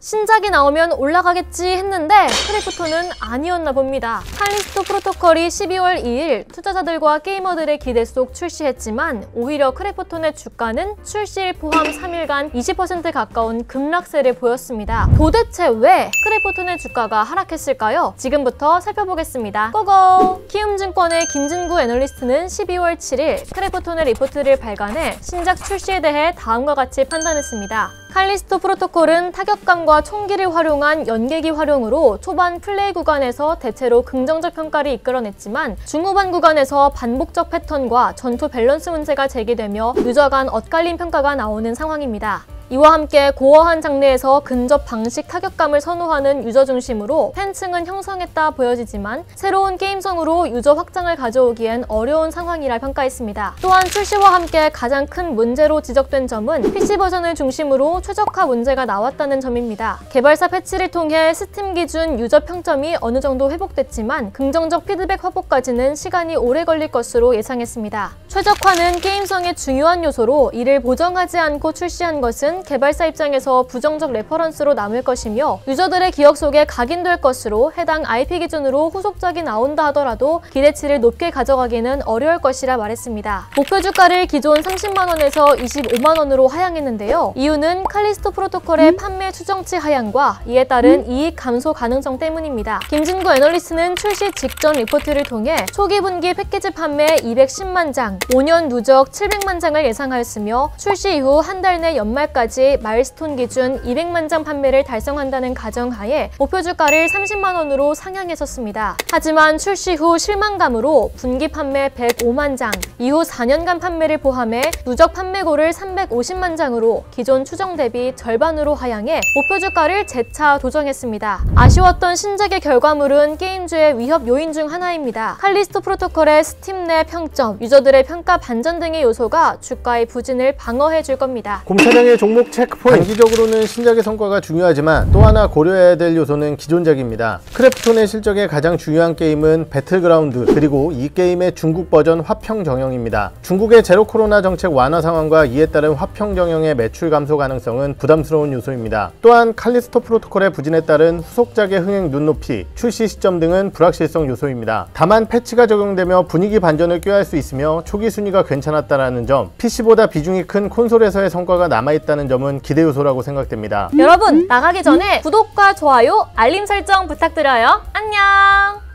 신작이 나오면 올라가겠지 했는데 크래프톤은 아니었나 봅니다. 칼리스토 프로토콜이 12월 2일 투자자들과 게이머들의 기대 속 출시했지만 오히려 크래프톤의 주가는 출시일 포함 3일간 20% 가까운 급락세를 보였습니다. 도대체 왜 크래프톤의 주가가 하락했을까요? 지금부터 살펴보겠습니다. Go go! 키움증권의 김진구 애널리스트는 12월 7일 크래프톤의 리포트를 발간해 신작 출시에 대해 다음과 같이 판단했습니다. 칼리스토 프로토콜은 타격감과 총기를 활용한 연계기 활용으로 초반 플레이 구간에서 대체로 긍정적 평가를 이끌어냈지만 중후반 구간에서 반복적 패턴과 전투 밸런스 문제가 제기되며 유저 간 엇갈린 평가가 나오는 상황입니다. 이와 함께 gore한 장르에서 근접 방식 타격감을 선호하는 유저 중심으로 팬층은 형성했다 보여지지만 새로운 게임성으로 유저 확장을 가져오기엔 어려운 상황이라 평가했습니다. 또한 출시와 함께 가장 큰 문제로 지적된 점은 PC 버전을 중심으로 최적화 문제가 나왔다는 점입니다. 개발사 패치를 통해 스팀 기준 유저 평점이 어느 정도 회복됐지만 긍정적 피드백 확보까지는 시간이 오래 걸릴 것으로 예상했습니다. 최적화는 게임성의 중요한 요소로 이를 보정하지 않고 출시한 것은 개발사 입장에서 부정적 레퍼런스로 남을 것이며 유저들의 기억 속에 각인될 것으로 해당 IP 기준으로 후속작이 나온다 하더라도 기대치를 높게 가져가기는 어려울 것이라 말했습니다. 목표 주가를 기존 30만원에서 25만원으로 하향했는데요. 이유는 칼리스토 프로토콜의 판매 추정치 하향과 이에 따른 이익 감소 가능성 때문입니다. 김진구 애널리스트는 출시 직전 리포트를 통해 초기 분기 패키지 판매 210만 장, 5년 누적 700만 장을 예상하였으며 출시 이후 한 달 내 연말까지 까지 milestone 기준 200만 장 판매를 달성한다는 가정하에 목표 주가를 30만 원으로 상향했었습니다. 하지만 출시 후 실망감으로 분기 판매 105만 장, 이후 4년간 판매를 포함해 누적 판매고를 350만 장으로 기존 추정 대비 절반으로 하향해 목표 주가를 재차 조정했습니다. 아쉬웠던 신작의 결과물은 게임주의 위협 요인 중 하나입니다. 칼리스토 프로토콜의 스팀 내 평점, 유저들의 평가 반전 등의 요소가 주가의 부진을 방어해 줄 겁니다. 곰차량의 종목 체크포인트 단기적으로는 신작의 성과가 중요하지만 또 하나 고려해야 될 요소는 기존작입니다. 크래프톤의 실적의 가장 중요한 게임은 배틀그라운드 그리고 이 게임의 중국 버전 화평정영입니다. 중국의 제로 코로나 정책 완화 상황과 이에 따른 화평정영의 매출 감소 가능성은 부담스러운 요소입니다. 또한 칼리스토 프로토콜의 부진에 따른 후속작의 흥행 눈높이 출시 시점 등은 불확실성 요소입니다. 다만 패치가 적용되며 분위기 반전을 꾀할 수 있으며 초기 순위가 괜찮았다는 점 PC보다 비중이 큰 콘솔에서의 성과가 남아있다는 점은 기대 요소라고 생각됩니다. 여러분 나가기 전에 구독과 좋아요, 알림 설정 부탁드려요. 안녕!